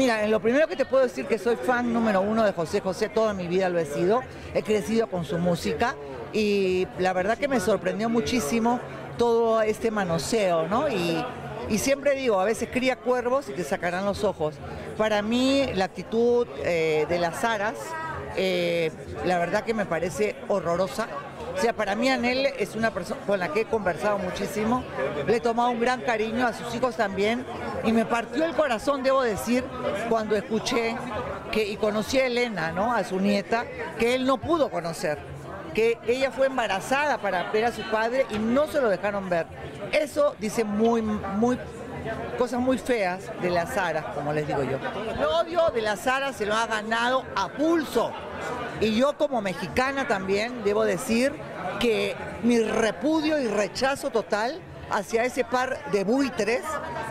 Mira, lo primero que te puedo decir que soy fan número uno de José José, toda mi vida lo he sido, he crecido con su música y la verdad que me sorprendió muchísimo todo este manoseo, ¿no? Y, siempre digo, a veces cría cuervos y te sacarán los ojos. Para mí la actitud eh, de las aras, eh, la verdad que me parece horrorosa. O sea, para mí Anel es una persona con la que he conversado muchísimo, le he tomado un gran cariño a sus hijos también y me partió el corazón, debo decir, cuando escuché que, y conocí a Elena, ¿no? A su nieta, que él no pudo conocer que ella fue embarazada para ver a su padre y no se lo dejaron ver. Eso dice muy, muy cosas muy feas de las aras, como les digo yo. El odio de las aras se lo ha ganado a pulso. Y yo como mexicana también debo decir que mi repudio y rechazo total hacia ese par de buitres,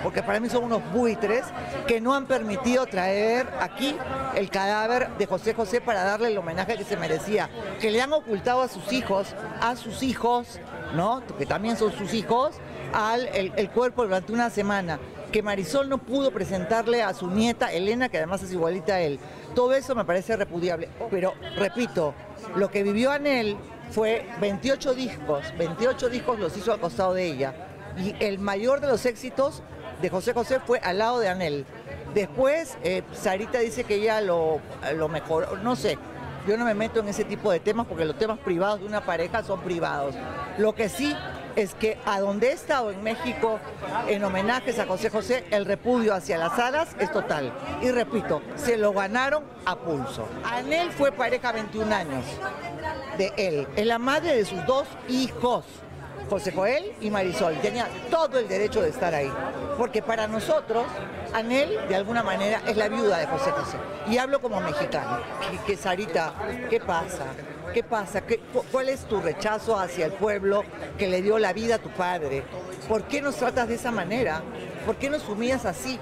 porque para mí son unos buitres, que no han permitido traer aquí el cadáver de José José para darle el homenaje que se merecía, que le han ocultado a sus hijos, a sus hijos, ¿no? que también son sus hijos, al el, cuerpo durante una semana que Marisol no pudo presentarle a su nieta Elena, que además es igualita a él. Todo eso me parece repudiable. Pero, repito, lo que vivió Anel fue 28 discos, 28 discos los hizo al costado de ella. Y el mayor de los éxitos de José José fue al lado de Anel. Después, eh, Sarita dice que ella lo, lo mejoró, no sé, yo no me meto en ese tipo de temas porque los temas privados de una pareja son privados. Lo que sí es que a donde he estado en México en homenajes a José José, el repudio hacia las alas es total. Y repito, se lo ganaron a pulso. Anel fue pareja 21 años de él, es la madre de sus dos hijos. José Joel y Marisol. Tenía todo el derecho de estar ahí. Porque para nosotros, Anel, de alguna manera, es la viuda de José José. Y hablo como mexicano. Que, Sarita, ¿qué pasa? ¿Qué pasa? ¿Cuál es tu rechazo hacia el pueblo que le dio la vida a tu padre? ¿Por qué nos tratas de esa manera? ¿Por qué nos humillas así?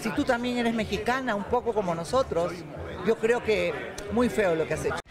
Si tú también eres mexicana, un poco como nosotros, yo creo que muy feo lo que has hecho.